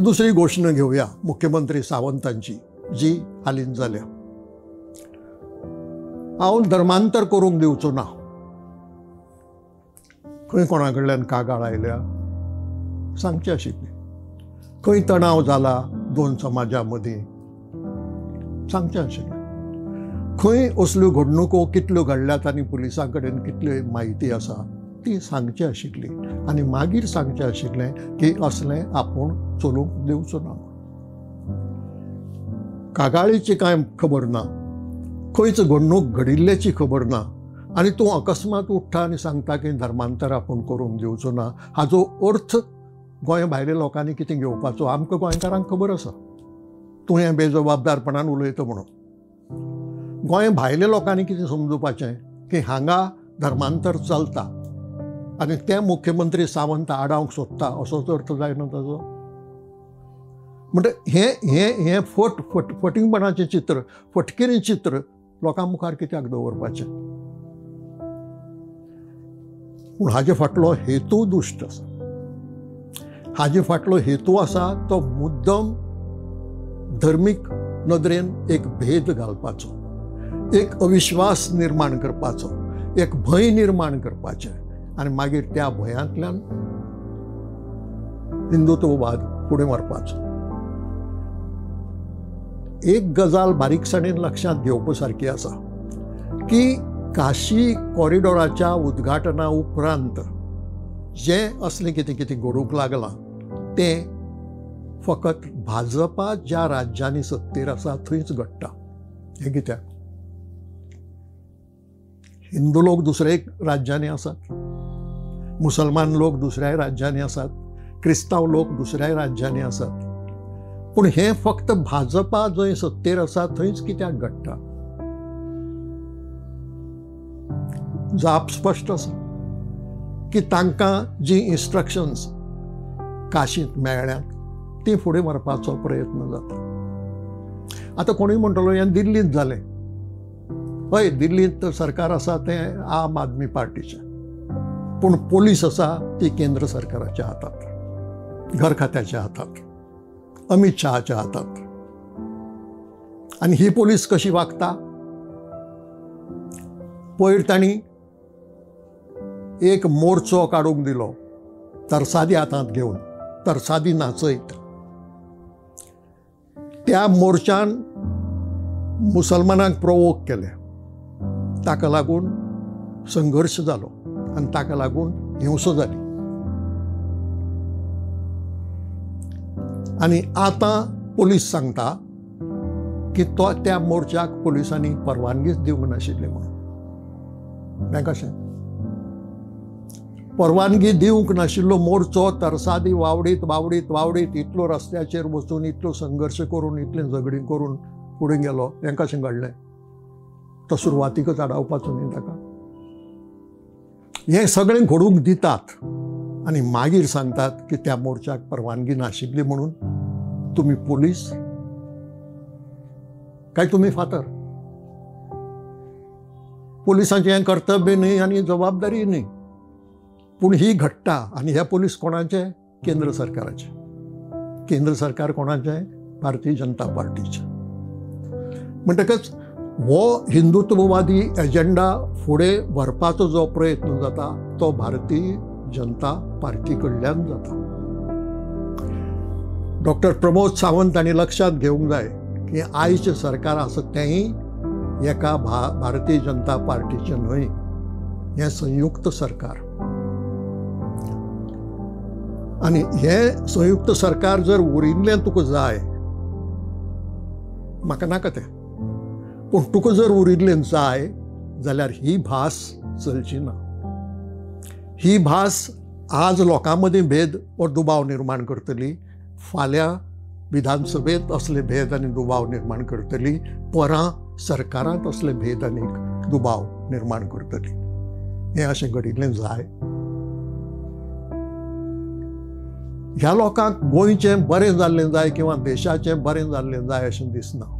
दुसरी घोषणा घेऊया मुख्यमंत्री सावंतांची जी हालीन जाल्या हांव धर्मांतर करूंक दिवचो ना खंय कोणा कडल्यान कागाळ आयल्या? सांगचें आशिल्ले खंय तणाव जाला दोन समाजा मदीं सांगचें आशिल्लें खंय असल्यो घडणुको कितल्यो घडल्यात आनी पुलिसां कडेन कितल्यो म्हायती आसा ती सांगची आशिल्ली आनी मागीर सांगचें आशिल्लें की असलें आपूण चलूंक दिवचो ना कागाळीची कांय खबर ना? खंयच घडणूक घडिल्ल्याची खबर ना? आनी तूं अकस्मात उठ्ठा आनी सांगता की धर्मांतर आपूण करूंक दिवचो ना हाजो अर्थ गोंय भायल्या लोकांनी कितें घेवपाचो आमकां गोंयकारांक खबर आसा तूं हें बेजबाबदारपणान उलयता म्हणून. गोंय भायल्या लोकांनी कितें समजुपाचें की हांगा धर्मांतर चलता. आनी ते मुख्यमंत्री सावंत आडावंक सोदता असोच अर्थ जायना ताजो? म्हणटा हें हें हें फट फट फटिंगपणाचें चित्र फटकेरी चित्र लोकां मुखार कित्याक दवरपाचें पूण हाजे फाटलो हेतू दुश्ट आसा हाजे फाटलो हेतू आसा तो मुद्दम धर्मीक नदरेन एक भेद घालपाचो. एक अविश्वास निर्माण करपाचो. एक भंय निर्माण करपाचें. आनी मागीर त्या भंयांतल्यान हिंदुत्ववाद फुडें व्हरपाचो एक गजाल बारीकसाणेन लक्षांत घेवपा सारकी आसा की काशी कॉरिडॉराच्या उद्घाटना उपरांत जें असलें कितें कितें घडूंक लागलां तें फकत भाजपा ज्या राज्यांनी सत्तेर आसा थंयच घडटा. हें कित्याक हिंदू लोक दुसऱ्या राज्यांनी आसात. मुसलमान लोक दुसऱ्याय राज्यांनी आसात. क्रिस्तांव लोक दुसऱ्याय राज्यांनी आसात. पूण हें फक्त भाजपा जंय सत्तेर आसा थंयच कित्याक घडटा जाप स्पश्ट आसा की तांकां जी इन्स्ट्रक्शन्स काशींत मेळ्ळ्यात ती फुडें व्हरपाचो प्रयत्न जाता आतां कोणूय म्हणटलो हें दिल्लींत जालें हय दिल्लींत सरकार आसा तें आम आदमी पार्टीचें. पूण पोलीस आसा ती केंद्र सरकाराच्या हातांत. घर खात्याच्या हातांत. अमित शहाच्या हातांत. आनी ही पोलीस कशी वागता? पयर तांणी एक मोर्चो काडूंक दिलो तरसादी हातांत घेवन तरसादी नाचयत त्या मोर्चान मुसलमानांक प्रोवोक केले. ताका लागून संघर्श जालो आनी ताका लागून हिंसा जाली आनी आतां पुलीस सांगता की तो त्या मोर्चाक पुलिसांनी परवानगीच दिवंक नाशिल्ली म्हणून. हें कशें परवानगी दिवंक नाशिल्लो मोर्चो तरसादी वावडीत वावडीत वावडीत इतलो रस्त्याचेर वचून इतलो संघर्श करून इतलें झगडी करून फुडें गेलो. हें कशें घडलें तो सुरवातीकच आडावपाचो न्ही ताका हें सगळें घडूंक दितात आनी मागीर सांगतात की त्या मोर्चाक परवानगी नाशिल्ली म्हणून तुमी पोलीस? काय तुमी फातर? पोलिसांचे हें कर्तव्य नाही आनी जबाबदारी नाही. पूण ही घडटा आनी ह्या पोलीस कोणाचे? केंद्र सरकाराचे. केंद्र सरकार कोणाचें? भारतीय जनता पार्टीचे. म्हणटकच हो हिंदुत्ववादी एजेंडा फुडें व्हरपाचो जो प्रयत्न जाता तो भारतीय जनता पार्टी कडल्यान जाता. डॉक्टर प्रमोद सावंत हांणी लक्षांत घेवंक जाय की आयचें सरकार आसा तेंय एका भा भारतीय जनता पार्टीचें न्हय हें संयुक्त सरकार. आनी हें संयुक्त सरकार जर उरिल्लें तुका जाय म्हाका नाका तें. पूण तुका जर उरिल्लें जाय जाल्यार ही भास चलची ना. ही भास आज लोकां मदीं भेद वा दुबाव निर्माण करतली. फाल्यां विधानसभेत असले भेद आनी दुबाव निर्माण करतली परां सरकारांत असले भेद आनी दुबाव निर्माण करतली. हें अशें घडिल्लें जाय ह्या लोकांक गोंयचें बरें जाल्लें जाय किंवा देशाचें बरें जाल्लें जाय अशें दिसना